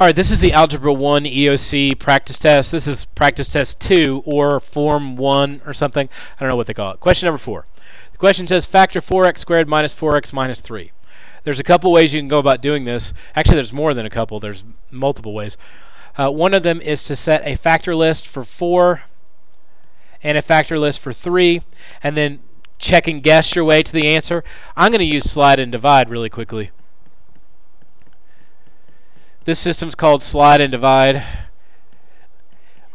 All right, this is the Algebra 1 EOC practice test. This is practice test 2 or form 1 or something. I don't know what they call it. Question number 4. The question says factor 4x squared minus 4x minus 3. There's a couple ways you can go about doing this. Actually, there's more than a couple. There's multiple ways. Uh, one of them is to set a factor list for 4 and a factor list for 3 and then check and guess your way to the answer. I'm going to use slide and divide really quickly. This system's called Slide and Divide.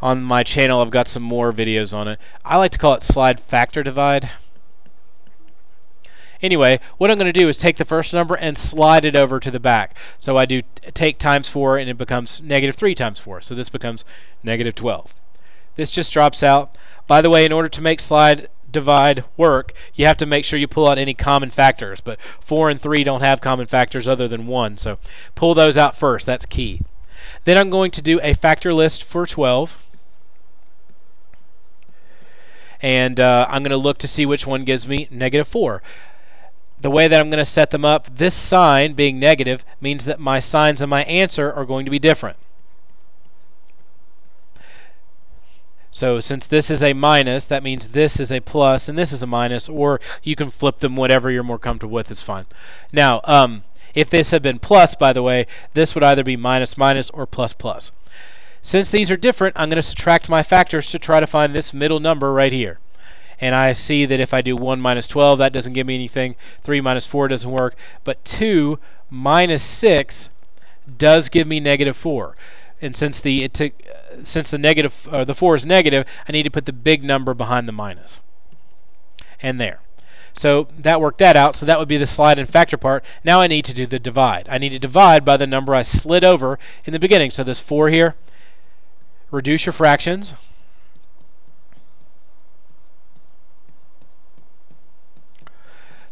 On my channel, I've got some more videos on it. I like to call it Slide Factor Divide. Anyway, what I'm going to do is take the first number and slide it over to the back. So I do take times 4 and it becomes negative 3 times 4. So this becomes negative 12. This just drops out. By the way, in order to make slide divide work, you have to make sure you pull out any common factors. But 4 and 3 don't have common factors other than 1, so pull those out first. That's key. Then I'm going to do a factor list for 12. And uh, I'm going to look to see which one gives me negative 4 the way that I'm going to set them up, this sign being negative means that my signs and my answer are going to be different. So since this is a minus, that means this is a plus and this is a minus, or you can flip them whatever you're more comfortable with is fine. Now, um, if this had been plus, by the way, this would either be minus minus or plus plus. Since these are different, I'm going to subtract my factors to try to find this middle number right here. And I see that if I do 1 minus 12, that doesn't give me anything. 3 minus 4 doesn't work. But 2 minus 6 does give me negative 4 and since the it took, since the negative or the 4 is negative, I need to put the big number behind the minus. And there. So that worked that out. So that would be the slide and factor part. Now I need to do the divide. I need to divide by the number I slid over in the beginning. So this 4 here. Reduce your fractions.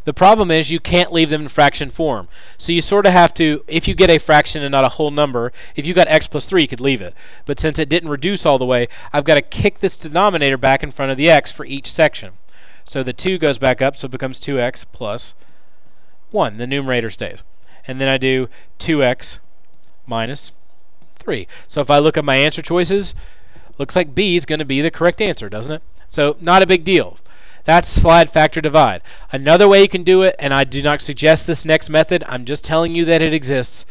The problem is you can't leave them in fraction form. So you sort of have to, if you get a fraction and not a whole number, if you got x plus 3, you could leave it. But since it didn't reduce all the way, I've got to kick this denominator back in front of the x for each section. So the 2 goes back up, so it becomes 2x plus 1. The numerator stays. And then I do 2x minus 3. So if I look at my answer choices, looks like B is going to be the correct answer, doesn't it? So not a big deal. That's slide factor divide. Another way you can do it, and I do not suggest this next method, I'm just telling you that it exists,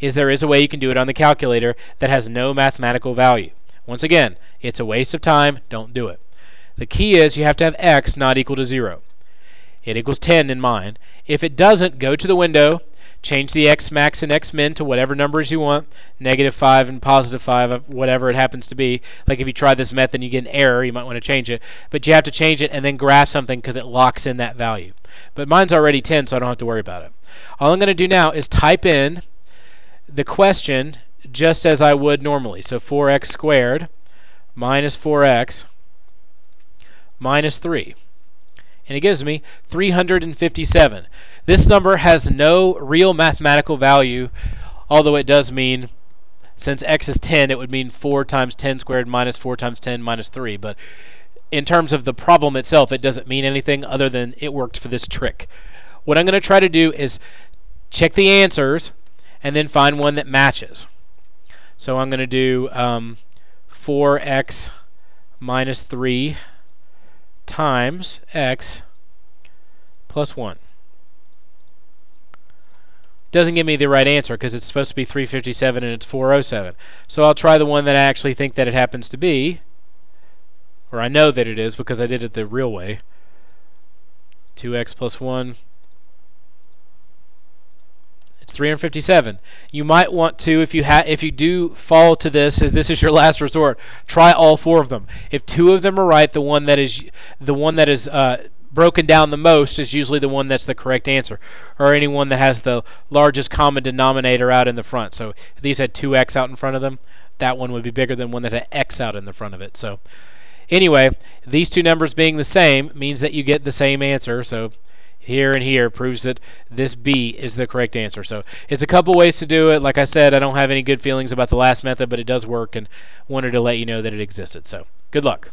is there is a way you can do it on the calculator that has no mathematical value. Once again, it's a waste of time. Don't do it. The key is you have to have x not equal to 0. It equals 10 in mine. If it doesn't, go to the window, change the x max and x min to whatever numbers you want, negative 5 and positive 5, uh, whatever it happens to be. Like if you try this method and you get an error, you might want to change it. But you have to change it and then graph something because it locks in that value. But mine's already 10, so I don't have to worry about it. All I'm going to do now is type in the question just as I would normally. So 4x squared minus 4x minus 3 and it gives me 357. This number has no real mathematical value, although it does mean, since x is 10, it would mean 4 times 10 squared minus 4 times 10 minus 3. But in terms of the problem itself, it doesn't mean anything other than it worked for this trick. What I'm going to try to do is check the answers and then find one that matches. So I'm going to do um, 4x minus 3 times x plus 1. Doesn't give me the right answer because it's supposed to be 357 and it's 407. So I'll try the one that I actually think that it happens to be. Or I know that it is because I did it the real way. 2x plus 1. It's 357. You might want to, if you ha if you do fall to this, if this is your last resort, try all four of them. If two of them are right, the one that is the one that is uh, broken down the most is usually the one that's the correct answer, or anyone that has the largest common denominator out in the front. So if these had 2x out in front of them, that one would be bigger than one that had x out in the front of it. So anyway, these two numbers being the same means that you get the same answer. So here and here proves that this B is the correct answer. So it's a couple ways to do it. Like I said, I don't have any good feelings about the last method, but it does work and wanted to let you know that it existed. So good luck.